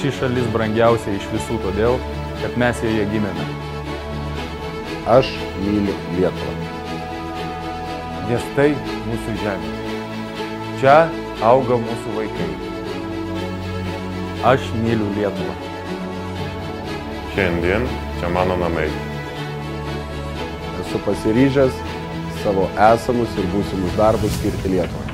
ši šalis brangiausia iš visų todėl, kad mes joje gimėme. Aš myliu Lietuvą. Nes tai mūsų žemė. Čia auga mūsų vaikai. Aš myliu Lietuvą. Šiandien čia mano namai. Esu pasiryžęs savo esamus ir būsimus darbus skirti Lietuvai.